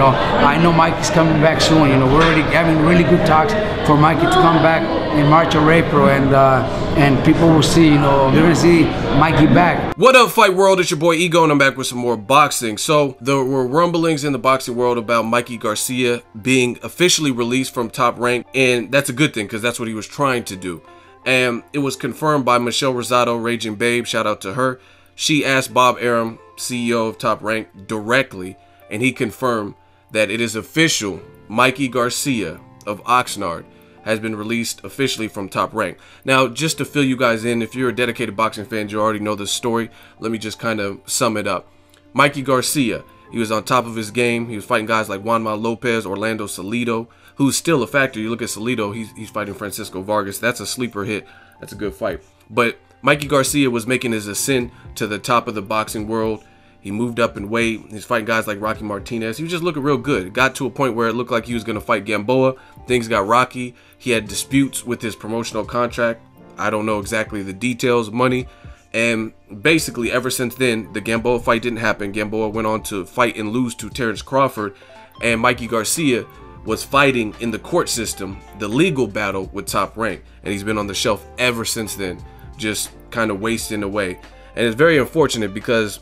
know, I know Mikey's coming back soon. You know, we're already having really good talks for Mikey to come back in March or April, and uh, and people will see. You know, they're gonna see Mikey back. What up, Fight World? It's your boy Ego, and I'm back with some more boxing. So there were rumblings in the boxing world about Mikey Garcia being officially released from Top Rank, and that's a good thing because that's what he was trying to do. And it was confirmed by Michelle Rosado, Raging Babe. Shout out to her. She asked Bob Arum, CEO of Top Rank, directly, and he confirmed that it is official. Mikey Garcia of Oxnard has been released officially from Top Rank. Now, just to fill you guys in, if you're a dedicated boxing fan, you already know this story. Let me just kind of sum it up. Mikey Garcia, he was on top of his game. He was fighting guys like Juanma Lopez, Orlando Salido, who's still a factor. You look at Salido, he's, he's fighting Francisco Vargas. That's a sleeper hit. That's a good fight. But Mikey Garcia was making his ascent to the top of the boxing world. He moved up in weight. He's fighting guys like Rocky Martinez. He was just looking real good. Got to a point where it looked like he was going to fight Gamboa. Things got rocky. He had disputes with his promotional contract. I don't know exactly the details, money. And basically, ever since then, the Gamboa fight didn't happen. Gamboa went on to fight and lose to Terence Crawford. And Mikey Garcia was fighting in the court system, the legal battle with Top Rank. And he's been on the shelf ever since then just kind of wasting away. And it's very unfortunate because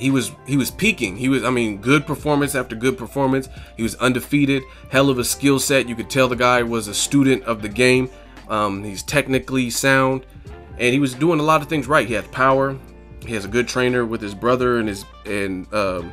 he was he was peaking. He was I mean good performance after good performance. He was undefeated, hell of a skill set. You could tell the guy was a student of the game. Um, he's technically sound, and he was doing a lot of things right. He had power. He has a good trainer with his brother and his and um,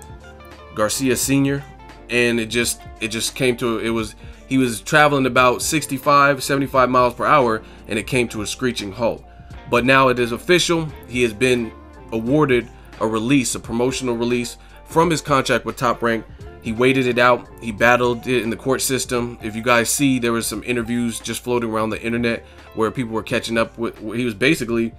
Garcia Senior, and it just it just came to it was he was traveling about 65 75 miles per hour and it came to a screeching halt but now it is official. He has been awarded a release, a promotional release from his contract with Top Rank. He waited it out. He battled it in the court system. If you guys see, there was some interviews just floating around the internet where people were catching up with. He was basically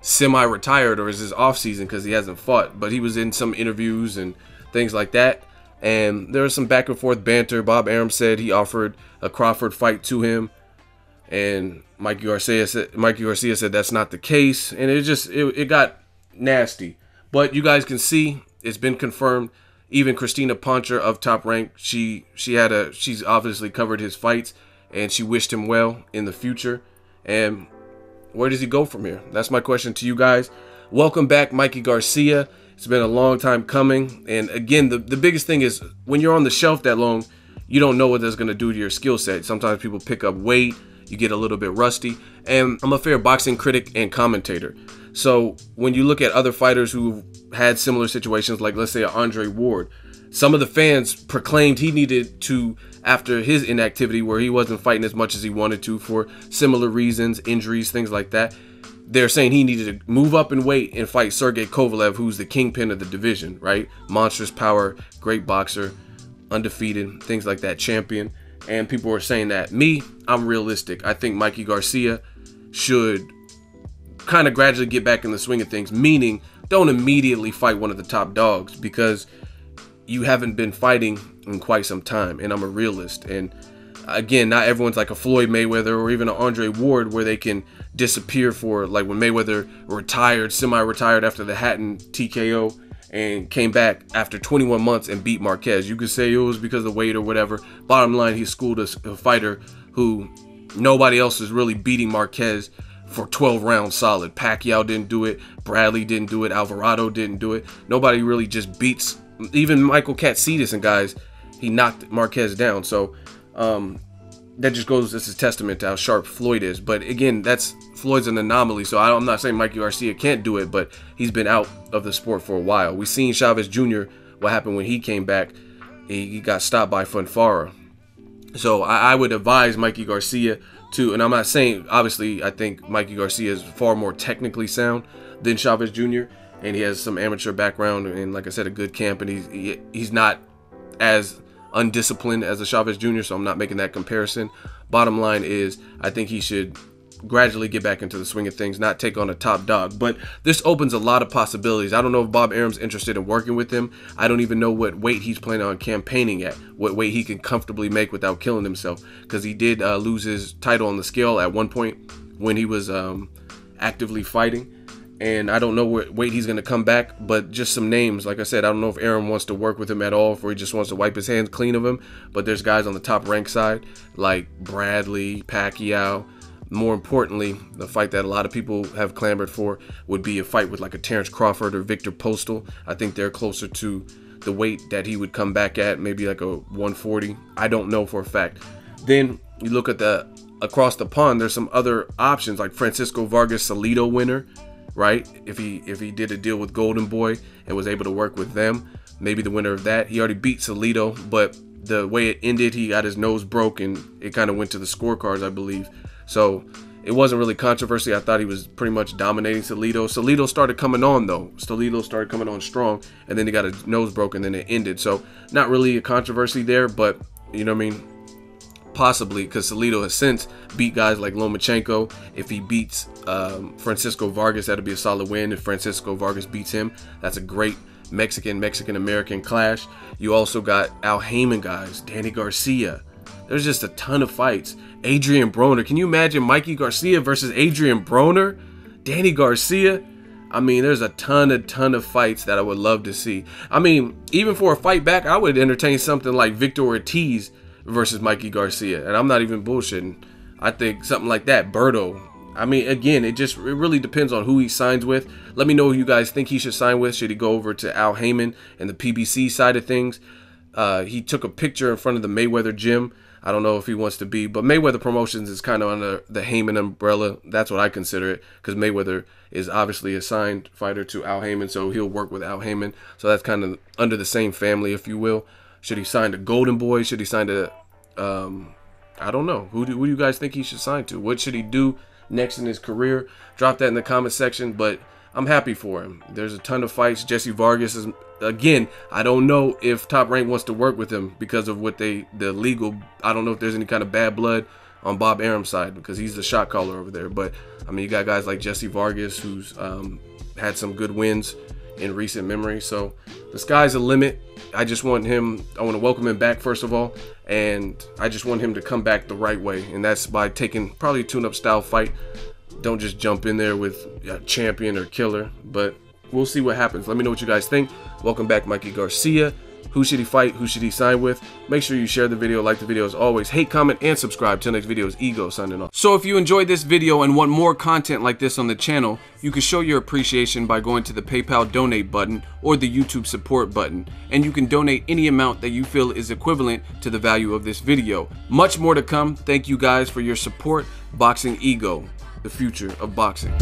semi-retired or is his off season because he hasn't fought. But he was in some interviews and things like that. And there was some back and forth banter. Bob Arum said he offered a Crawford fight to him and Mikey Garcia said Mikey Garcia said that's not the case, and it just it, it got nasty. But you guys can see it's been confirmed. Even Crystina Poncher of Top Rank, she she had a she's obviously covered his fights, and she wished him well in the future. And where does he go from here? That's my question to you guys. Welcome back, Mikey Garcia. It's been a long time coming, and again, the the biggest thing is when you're on the shelf that long, you don't know what that's gonna do to your skill set. Sometimes people pick up weight you get a little bit rusty. And I'm a fair boxing critic and commentator. So when you look at other fighters who had similar situations, like let's say Andre Ward, some of the fans proclaimed he needed to, after his inactivity where he wasn't fighting as much as he wanted to for similar reasons, injuries, things like that. They're saying he needed to move up in weight and fight Sergey Kovalev, who's the kingpin of the division, right? Monstrous power, great boxer, undefeated, things like that, champion and people were saying that. Me, I'm realistic. I think Mikey Garcia should kind of gradually get back in the swing of things, meaning don't immediately fight one of the top dogs because you haven't been fighting in quite some time. And I'm a realist. And again, not everyone's like a Floyd Mayweather or even an Andre Ward where they can disappear for like when Mayweather retired, semi retired after the Hatton TKO and came back after 21 months and beat Marquez. You could say it was because of weight or whatever. Bottom line, he schooled a, a fighter who nobody else is really beating Marquez for 12 rounds solid. Pacquiao didn't do it. Bradley didn't do it. Alvarado didn't do it. Nobody really just beats even Michael Katsidis and guys. He knocked Marquez down. So um, that just goes as a testament to how sharp Floyd is. But again, that's Floyd's an anomaly. So I'm not saying Mikey Garcia can't do it, but he's been out of the sport for a while. We've seen Chavez Jr. What happened when he came back? He, got stopped by Fonfara. So I, I would advise Mikey Garcia to, and I'm not saying obviously I think Mikey Garcia is far more technically sound than Chavez Jr. and he has some amateur background and like I said a good camp and he's he, he's not as undisciplined as a Chavez Jr., so I'm not making that comparison. Bottom line is, I think he should gradually get back into the swing of things, not take on a top dog. But this opens a lot of possibilities. I don't know if Bob Arum's interested in working with him. I don't even know what weight he's planning on campaigning at, what weight he can comfortably make without killing himself, because he did uh, lose his title on the scale at one point when he was um, actively fighting. and I don't know what weight he's going to come back, but just some names. Like I said, I don't know if Arum wants to work with him at all, or he just wants to wipe his hands clean of him. But there's guys on the top rank side like Bradley, Pacquiao. More importantly, the fight that a lot of people have clamored for would be a fight with like a Terence Crawford or Viktor Postol. I think they're closer to the weight that he would come back at, maybe like a 140. I don't know for a fact. Then you look at the across the pond, there's some other options like Francisco Vargas Salido winner, right? If he if he did a deal with Golden Boy and was able to work with them, maybe the winner of that. He already beat Salido, but the way it ended, he got his nose broken. It kind of went to the scorecards, I believe. So it wasn't really controversy. I thought he was pretty much dominating Salido. Salido started coming on though. Salido started coming on strong, and then he got his nose broken, and then it ended. So not really a controversy there, but you know what I mean possibly because Salido has since beat guys like Lomachenko. If he beats um, Francisco Vargas, that'll be a solid win. If Francisco Vargas beats him, that's a great Mexican Mexican American clash. You also got Al Haymon guys, Danny Garcia. There's just a ton of fights. Adrien Broner. Can you imagine Mikey Garcia versus Adrien Broner? Danny Garcia. I mean, there's a ton, a ton of fights that I would love to see. I mean, even for a fight back, I would entertain something like Victor Ortiz versus Mikey Garcia. And I'm not even bullshitting. I think something like that, Berto. I mean, again, it just it really depends on who he signs with. Let me know who you guys think he should sign with. Should he go over to Al Haymon and the PBC side of things? Uh, he took a picture in front of the Mayweather gym. I don't know if he wants to be, but Mayweather Promotions is kind of under the Haymon umbrella. That's what I consider it, because Mayweather is obviously a signed fighter to Al Haymon, so he'll work with Al Haymon. So that's kind of under the same family, if you will. Should he sign to Golden Boy? Should he sign to, um, I don't know. Who do, who do you guys think he should sign to? What should he do next in his career? Drop that in the comment section. But I'm happy for him. There's a ton of fights. Jesse Vargas is again. I don't know if Top Rank wants to work with him because of what they the legal. I don't know if there's any kind of bad blood on Bob Arum's side because he's the shot caller over there. But I mean, you got guys like Jesse Vargas who's um, had some good wins in recent memory. So the sky's the limit. I just want him, I want to welcome him back, first of all. And I just want him to come back the right way. And that's by taking probably a tune up style fight. Don't just jump in there with champion or killer. But we'll see what happens. Let me know what you guys think. Welcome back, Mikey Garcia. Who should he fight? Who should he sign with? Make sure you share the video, like the video as always. Hate, comment, and subscribe. Till next video is Ego signing off. So if you enjoyed this video and want more content like this on the channel, you can show your appreciation by going to the PayPal donate button or the YouTube support button. And you can donate any amount that you feel is equivalent to the value of this video. Much more to come. Thank you guys for your support. Boxing Ego, the future of boxing.